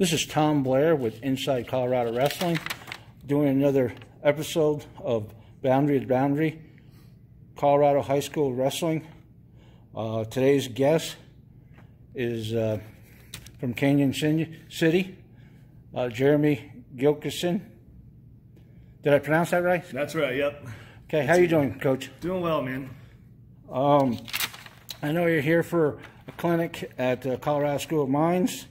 This is Tom Blair with Inside Colorado Wrestling, doing another episode of Boundary to Boundary, Colorado High School Wrestling. Uh, today's guest is uh, from Canon City, uh, Jeremy Gilkerson. Did I pronounce that right? That's right. Yep. Okay. How you doing, Coach? Doing well, man. Um, I know you're here for a clinic at uh, Colorado School of Mines.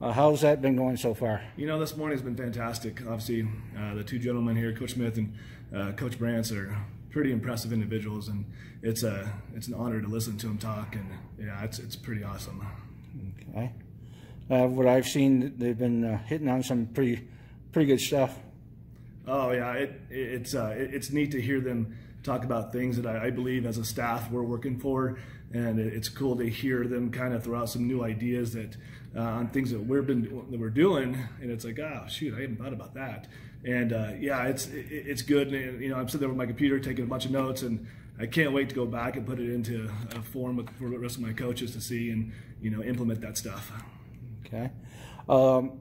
Uh, how's that been going so far? You know, this morning's been fantastic. Obviously, uh, the two gentlemen here, Coach Smith and uh, Coach Brantz, are pretty impressive individuals, and it's a it's an honor to listen to them talk. And yeah, it's it's pretty awesome. Okay. Uh, what I've seen, they've been uh, hitting on some pretty pretty good stuff. Oh yeah, it, it's uh, it, it's neat to hear them talk about things that I, I, believe as a staff we're working for, and it's cool to hear them kind of throw out some new ideas that uh, on things that we've been that we're doing, and it's like, oh shoot, I hadn't thought about that. And uh, yeah, it's it, it's good. And, you know, I'm sitting there with my computer taking a bunch of notes, and I can't wait to go back and put it into a form for the rest of my coaches to see and you know implement that stuff. Okay. Um,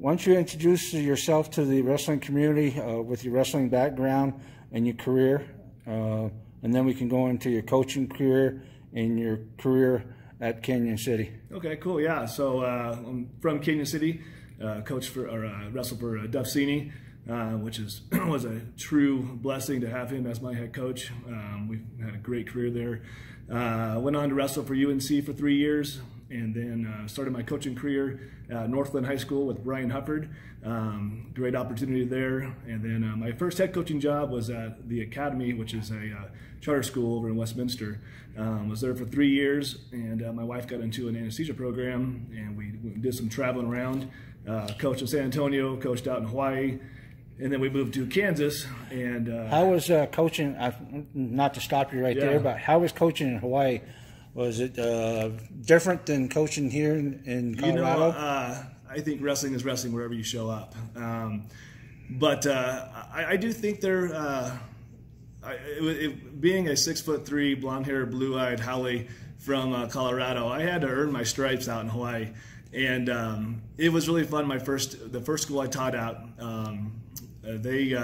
don't you introduce yourself to the wrestling community uh, with your wrestling background and your career, uh, and then we can go into your coaching career and your career at Canon City. Okay, cool. Yeah, so uh, I'm from Canon City, uh, coach for or uh, wrestle for uh, Duff Cini, uh, which is was a true blessing to have him as my head coach. Um, we've had a great career there. Went on to wrestle for UNC for three years, and then uh, started my coaching career at Northland High School with Brian Hufford. Um, great opportunity there. And then uh, my first head coaching job was at the Academy, which is a uh, charter school over in Westminster. Um, was there for three years, and uh, my wife got into an anesthesia program, and we, we did some traveling around. Uh, coached in San Antonio, coached out in Hawaii, and then we moved to Kansas. And uh, how was coaching? not to stop you right yeah. there, but how was coaching in Hawaii? Was it uh, different than coaching here in, in Colorado? You know, uh, I think wrestling is wrestling wherever you show up. Um, but uh, I, I, do think there, uh, it, it, being a six foot three, blonde haired, blue eyed Haole from uh, Colorado, I had to earn my stripes out in Hawaii. And um, it was really fun. My first, the first school I taught at, um, uh, they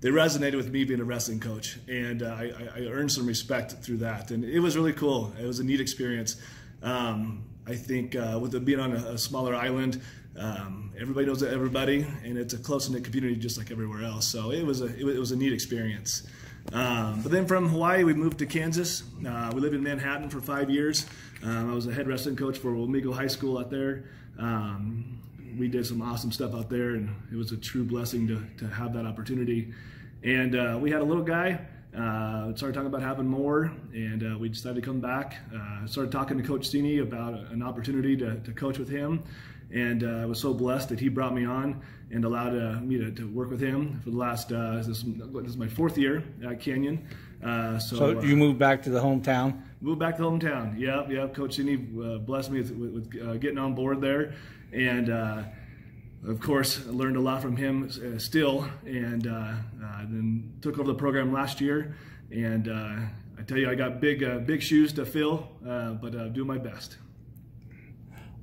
they resonated with me being a wrestling coach, and uh, I, I, earned some respect through that, and it was really cool. It was a neat experience. Um, I think uh, with it being on a, a smaller island, um, everybody knows everybody, and it's a close knit community just like everywhere else. So it was a it was a neat experience. Um, but then from Hawaii, we moved to Kansas. Uh, we lived in Manhattan for five years. Um, I was a head wrestling coach for Wamego High School out there. Um, we did some awesome stuff out there, and it was a true blessing to, to have that opportunity. And uh, we had a little guy. Uh, started talking about having more, and uh, we decided to come back. Uh, started talking to Coach Cini about an opportunity to, to coach with him, and uh, I was so blessed that he brought me on and allowed uh, me to, to, work with him for the last. This this, is, my fourth year at Canon. So, so you moved back to the hometown. Moved back to hometown. Yep, yep. Coach Cini blessed me with, with, with getting on board there, and of course, learned a lot from him uh, still, and uh, uh, then took over the program last year. And uh, I tell you, I got big, uh, big shoes to fill, uh, but uh, do my best.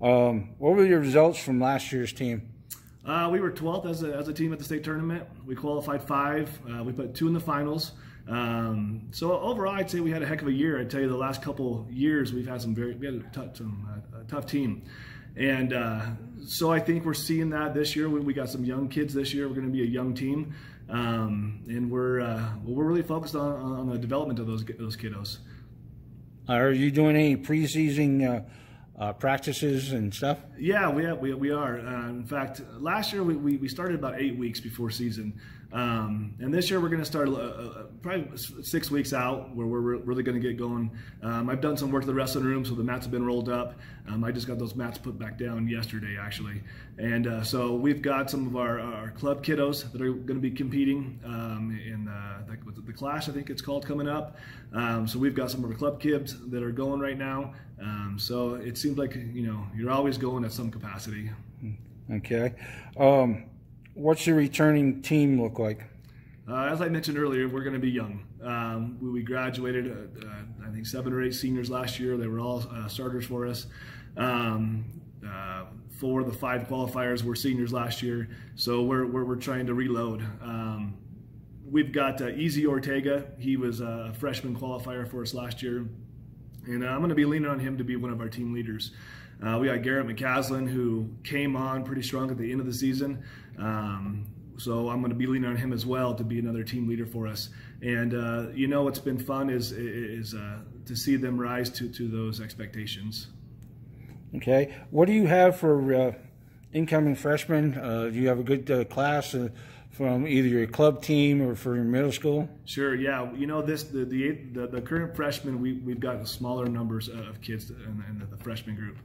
Um, what were your results from last year's team? we were 12th as a, as a team at the state tournament. We qualified five. we put two in the finals. Um, so overall, I'd say we had a heck of a year. I tell you, the last couple years we've had some very we had a tough, some, a tough team. And uh, so I think we're seeing that this year. We, we got some young kids this year. We're going to be a young team, um, and we're uh, we're really focused on, on the development of those those kiddos. Are you doing any preseason uh, uh, practices and stuff? Yeah, we have, we, we are. Uh, in fact, last year we, we, we, started about eight weeks before season. Um, and this year we're going to start uh, uh, probably six weeks out where we're really going to get going. Um, I've done some work to the wrestling room, so the mats have been rolled up. Um, I just got those mats put back down yesterday, actually. And uh, so we've got some of our, our club kiddos that are going to be competing um, in the, the, the, Clash, I think it's called, coming up. Um, so we've got some of our club kids that are going right now. Um, so it seems like, you know, you're always going at some capacity. Okay what's your returning team look like? Uh, as I mentioned earlier, we're going to be young. Um, we, we, graduated, uh, uh, I think, seven or eight seniors last year. They were all uh, starters for us. Um, uh, four of the five qualifiers were seniors last year, so we're, we're, we're trying to reload. Um, we've got uh, Easy Ortega. He was a freshman qualifier for us last year, and I'm going to be leaning on him to be one of our team leaders. Uh, we got Garrett McCaslin, who came on pretty strong at the end of the season. Um, so I'm going to be leaning on him as well to be another team leader for us. And uh, you know what's been fun is is uh, to see them rise to to those expectations. Okay, what do you have for uh, incoming freshmen? Uh, do you have a good uh, class? Uh, from either your club team or for your middle school? Sure. Yeah. You know this the the, the, the current freshmen we we've got smaller numbers of kids in, in the, the freshman group.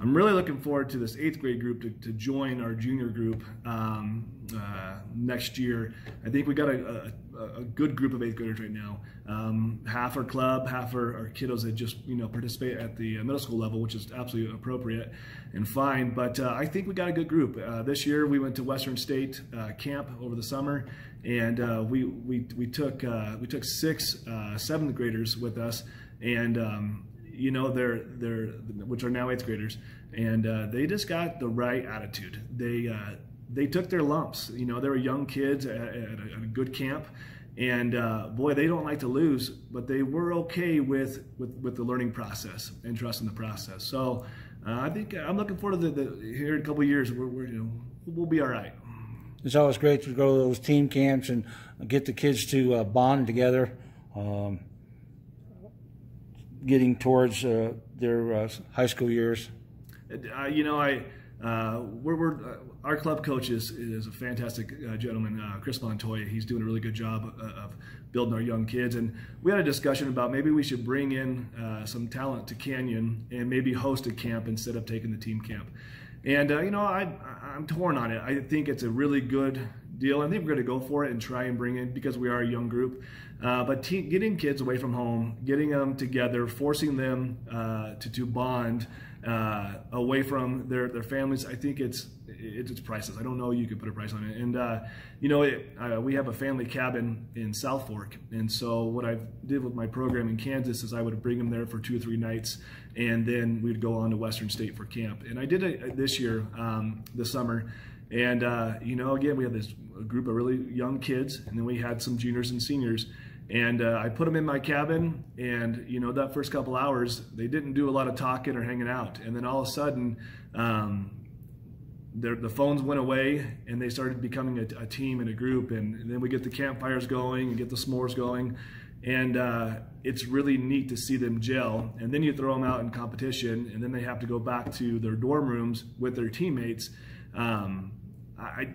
I'm really looking forward to this eighth grade group to, to join our junior group um, uh, next year. I think we got a, a, a, good group of eighth graders right now. Um, half our club, half our, our, kiddos that just you know participate at the uh, middle school level, which is absolutely appropriate and fine. But uh, I think we got a good group. Uh, this year we went to Western State uh, camp over the summer, and uh, we we we took we took six seventh graders with us, and um, you know, they're they're which are now eighth graders, and uh, they just got the right attitude. They uh, they took their lumps. You know, they were young kids at, at, a, at a, good camp, and uh, boy, they don't like to lose, but they were okay with with, with the learning process and trusting the process. So uh, I think I'm looking forward to the, the here in a couple years. We're, we're, you know we'll be all right. It's always great to go to those team camps and get the kids to uh, bond together. Um, getting towards uh, their uh, high school years? Uh, you know, I uh, we're, we're uh, our club coach is, is a fantastic uh, gentleman, Chris Montoya. He's doing a really good job of, of, building our young kids, and we had a discussion about maybe we should bring in some talent to Canon and maybe host a camp instead of taking the team camp. And you know, I I'm torn on it. I think it's a really good deal. I think we're going to go for it and try and bring in because we are a young group. Uh, but getting kids away from home, getting them together, forcing them uh, to, to bond uh, away from their, their families, I think it's, it's, it's priceless. I don't know you could put a price on it. And uh, you know, it, uh, we have a family cabin in South Fork, and so what I did with my program in Kansas is I would bring them there for two or three nights, and then we'd go on to Western State for camp. And I did it this year, um, this summer. And uh, you know, again, we had this group of really young kids, and then we had some juniors and seniors. And uh, I put them in my cabin, and you know, that first couple hours, they didn't do a lot of talking or hanging out. And then all of a sudden, um, the phones went away, and they started becoming a, a, team and a group. And, and, then we get the campfires going and get the s'mores going, and uh, it's really neat to see them gel. And then you throw them out in competition, and then they have to go back to their dorm rooms with their teammates. Um, I,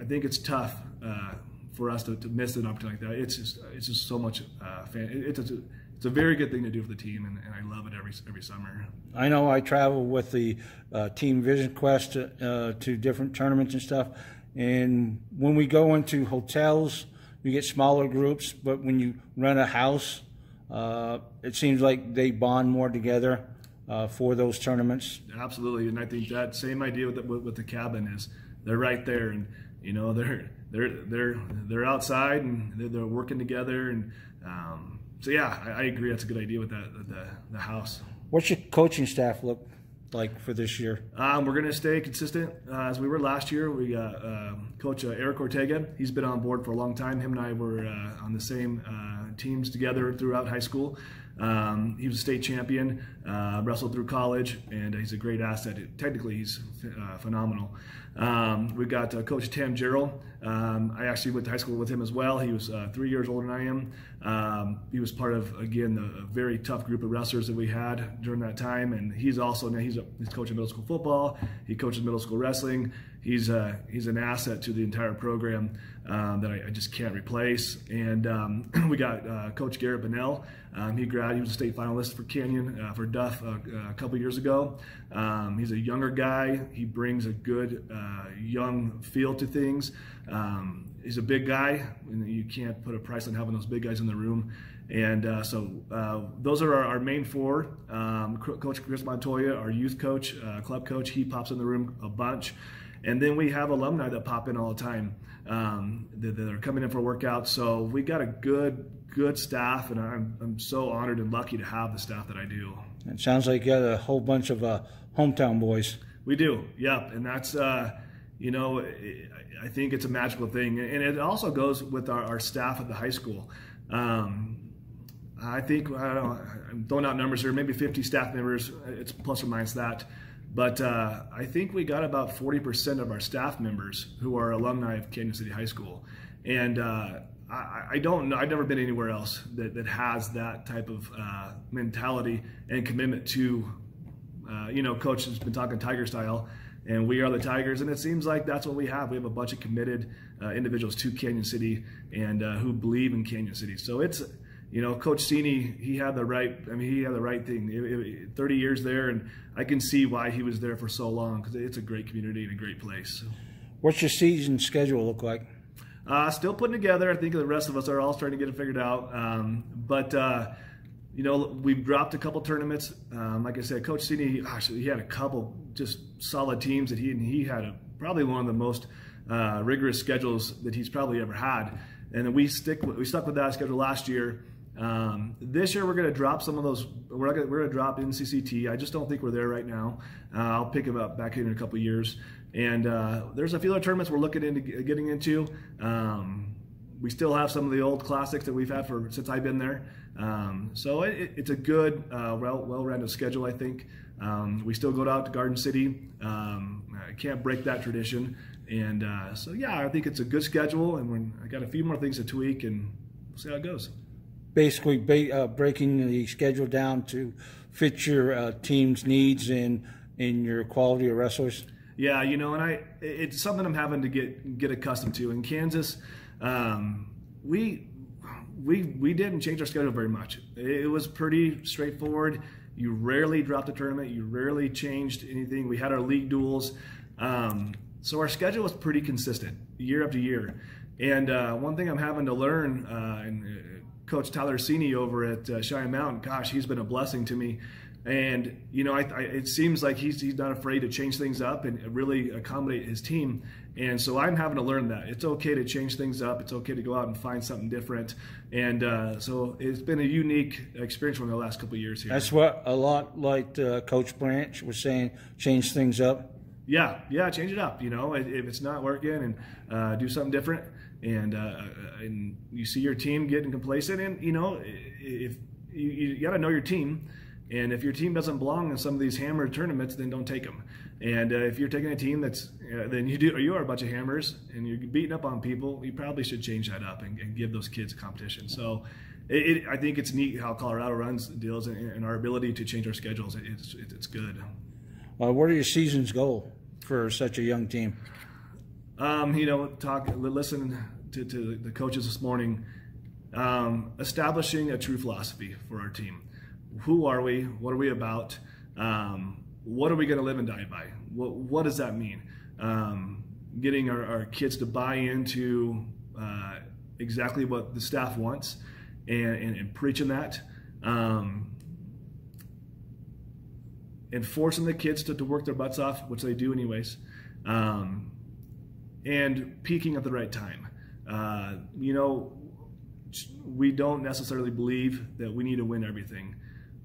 I, think it's tough uh, for us to, to, miss an opportunity like that. It's just it's just so much uh, fan. It, it's a, it's a very good thing to do for the team, and, and, I love it every every summer. I know I travel with the uh, team Vision Quest uh, to different tournaments and stuff, and when we go into hotels, we get smaller groups. But when you rent a house, uh, it seems like they bond more together. Uh, for those tournaments, absolutely, and I think that same idea with the, with the cabin is they're right there, and you know they're they're they're they're outside and they're, they're working together, and um, so yeah, I, I, agree. That's a good idea with that the the house. What's your coaching staff look like for this year? Um, we're going to stay consistent uh, as we were last year. We got uh, Coach uh, Eric Ortega. He's been on board for a long time. Him and I were uh, on the same uh, teams together throughout high school. Um, he was a state champion. uh, wrestled through college, and he's a great asset. Technically, he's uh, phenomenal. Um, we got uh, Coach Tam Gerald. Um, I actually went to high school with him as well. He was uh, three years older than I am. Um, he was part of again the very tough group of wrestlers that we had during that time, and he's also now he's a, he's coaching middle school football. He coaches middle school wrestling. He's uh, he's an asset to the entire program um, that I, I, just can't replace. And um, we got uh, Coach Garrett Bennell. Um, he grad he was a state finalist for Canon uh, for Duff uh, a couple years ago. Um, he's a younger guy. He brings a good uh, young feel to things. Um, he's a big guy, and you can't put a price on having those big guys in the room. And uh, so those are our, our main four. Um, coach Chris Montoya, our youth coach, club coach, he pops in the room a bunch. And then we have alumni that pop in all the time um, that, that, are coming in for workouts. So we got a good, good staff, and I'm, I'm so honored and lucky to have the staff that I do. It sounds like you got a whole bunch of uh, hometown boys. We do, yep. And that's, uh, you know, I think it's a magical thing. And it also goes with our, our staff at the high school. Um, I think, I don't know, I'm throwing out numbers here, maybe 50 staff members, it's plus or minus that. But uh, I think we got about 40% of our staff members who are alumni of Canon City High School. And uh, I, I, don't know, I've never been anywhere else that, that has that type of uh, mentality and commitment to, uh, you know, coach has been talking Tiger style, and we are the Tigers. And it seems like that's what we have. We have a bunch of committed uh, individuals to Canon City and uh, who believe in Canon City. So it's, you know, Coach Cini, he had the right. I mean, he had the right thing. It, it, Thirty years there, and I can see why he was there for so long because it's a great community and a great place. What's your season schedule look like? Uh, still putting together. I think the rest of us are all starting to get it figured out. Um, but uh, you know, we've dropped a couple tournaments. Um, like I said, Coach Cini, gosh, he had a couple just solid teams that he and he had a, probably one of the most uh, rigorous schedules that he's probably ever had. And we stick we stuck with that schedule last year. Um, this year we're going to drop some of those. We're going to drop NCCT. I just don't think we're there right now. Uh, I'll pick them up back in a couple years. And uh, there's a few other tournaments we're looking into getting into. Um, we still have some of the old classics that we've had for since I've been there. Um, so it, it's a good, uh, well, well-rounded schedule, I think. Um, we still go out to Garden City. Um, I can't break that tradition. And uh, so, yeah, I think it's a good schedule. And I got a few more things to tweak, and we'll see how it goes basically ba- uh, breaking the schedule down to fit your uh, team's needs and in your quality of wrestlers? Yeah, you know, and I it's something I'm having to get get accustomed to. In Kansas, um, we we we didn't change our schedule very much. It was pretty straightforward. You rarely dropped a tournament. You rarely changed anything. We had our league duels, um, so our schedule was pretty consistent year after year. And uh, one thing I'm having to learn, uh, and Coach Tyler Cini over at uh, Cheyenne Mountain, gosh, he's been a blessing to me. And you know, I, I, it seems like he's he's not afraid to change things up and really accommodate his team. And so I'm having to learn that it's okay to change things up. It's okay to go out and find something different. And uh, so it's been a unique experience me the last couple of years here. That's what a lot like uh, Coach Branch was saying: change things up. Yeah, yeah, change it up. You know, if it's not working, and uh, do something different and uh, uh, and you see your team getting complacent, and you know if you, you got to know your team, and if your team doesn't belong in some of these hammer tournaments, then don't take them. And uh, if you're taking a team that's uh, then you do you are a bunch of hammers and you're beating up on people, you probably should change that up and, and give those kids a competition. So. It, it, I think it's neat how Colorado runs deals and, and our ability to change our schedules. It's, it's good. Uh, what are your season's goal for such a young team? Um, you know, talk, listen to, to the coaches this morning, um, establishing a true philosophy for our team. Who are we? What are we about? Um, what are we going to live and die by? What, what does that mean? Um, getting our, our, kids to buy into uh, exactly what the staff wants and, and, and preaching that. Um, and forcing the kids to, to work their butts off, which they do anyways. Um, and peaking at the right time. Uh, you know, we don't necessarily believe that we need to win everything,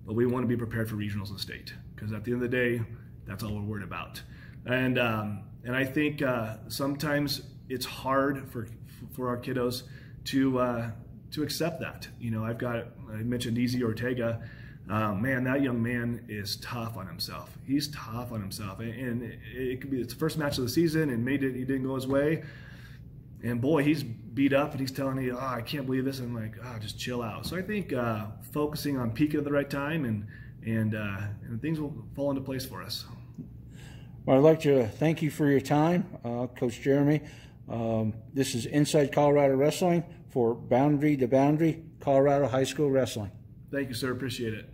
but we want to be prepared for regionals and state because at the end of the day, that's all we're worried about. And um, and I think uh, sometimes it's hard for for our kiddos to uh, to accept that. You know, I've got I mentioned Easy Ortega. Um, man, that young man is tough on himself. He's tough on himself, and, and it, it could be it's the first match of the season, and. He didn't go his way, and boy, he's beat up, and he's telling me, "Oh, I can't believe this." I'm like, "Ah, oh, just chill out." So I think uh, focusing on peaking at the right time, and and uh, and things will fall into place for us. Well, I'd like to thank you for your time, uh, Coach Jeremy. Um, this is Inside Colorado Wrestling for Boundary to Boundary, Colorado High School Wrestling. Thank you, sir. Appreciate it.